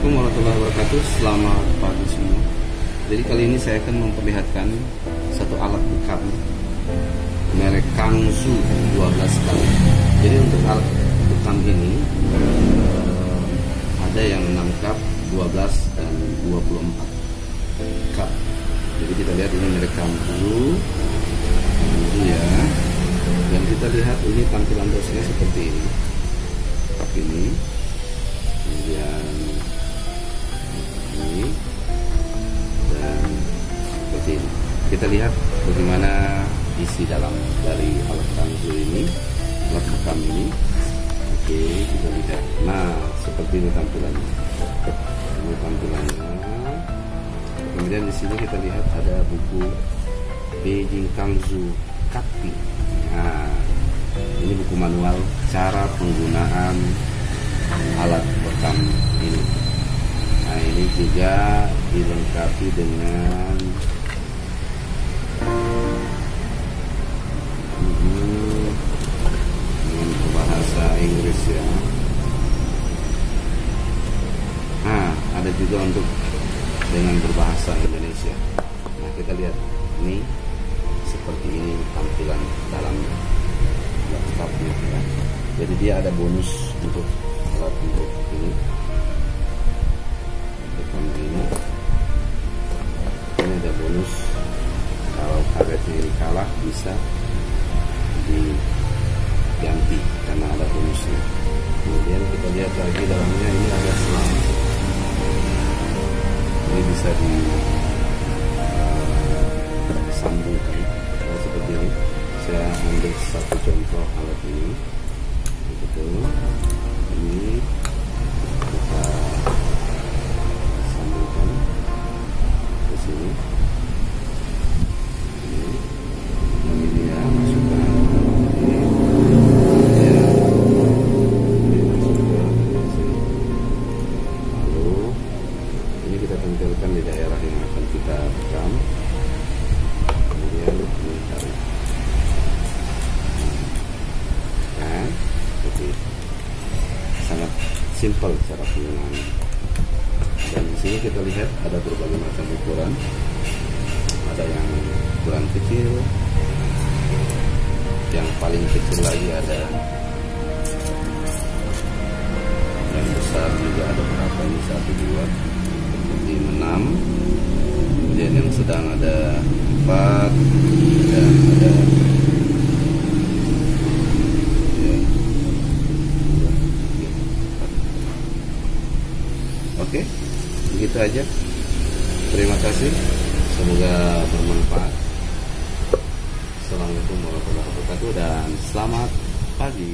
Assalamualaikum warahmatullahi wabarakatuh. Selamat pagi semua. Jadi kali ini saya akan memperlihatkan Satu alat bekam Merek Kangzu 12 kali. Jadi untuk alat bekam ini eh, Ada yang 6 cup 12 dan 24 cup Jadi kita lihat ini merek Kangzu Kangzu ya. Dan kita lihat ini tampilan dosnya seperti ini. Ini. Kemudian ini dan seperti ini. Kita lihat bagaimana isi dalam dari alat kangsu ini, alat rekam ini. Oke, kita lihat. Nah, seperti ini tampilannya. Ini tampilannya. Kemudian di sini kita lihat ada buku Beijing Kangsu Kapi. Nah, ini buku manual cara penggunaan alat rekam ini. Ini juga dilengkapi dengan hmm, dengan bahasa Inggris ya. Nah ada juga untuk dengan berbahasa Indonesia. Nah kita lihat ini seperti ini tampilan dalam laptopnya ya. Jadi dia ada bonus untuk alat untuk ini bisa diganti karena ada bonusnya. Kemudian kita lihat lagi dalamnya ini ada selang. Ini bisa di sambungkan seperti ini saya ambil satu contoh alat ini. Begitu ini kita sambungkan ke sini kita tempelkan di daerah yang akan kita rekam. Kemudian ini tarik. Seperti itu sangat simpel cara penggunaannya dan di sini kita lihat ada berbagai macam ukuran. Ada yang ukuran kecil yang paling kecil lagi ada yang besar juga ada berapa ini? Satu dua seperti enam kemudian yang sedang ada empat dan ada Oke, begitu aja. Terima kasih. Semoga bermanfaat. Assalamualaikum warahmatullahi wabarakatuh dan selamat pagi.